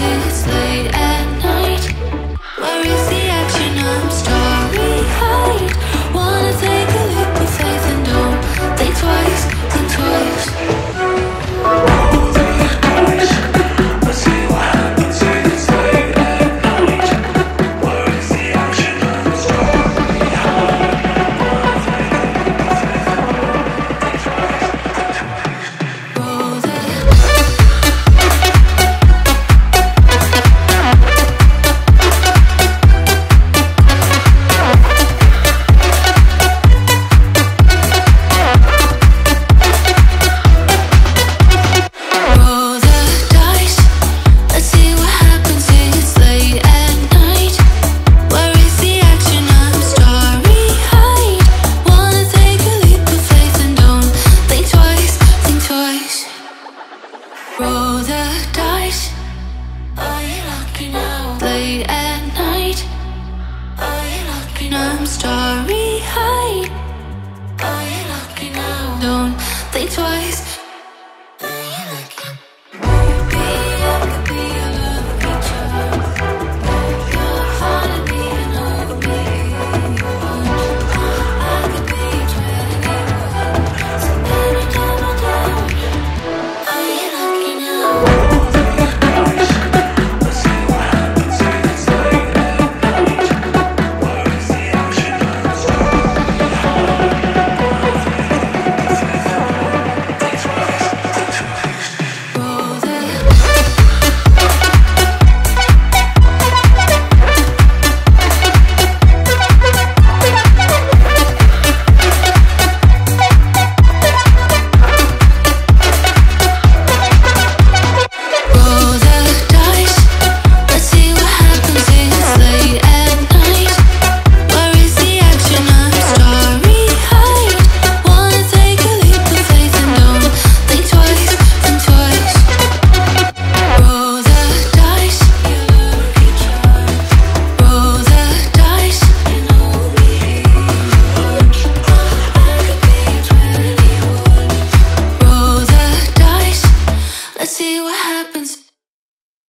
see I'm starry high. Are you lucky now? Don't think twice.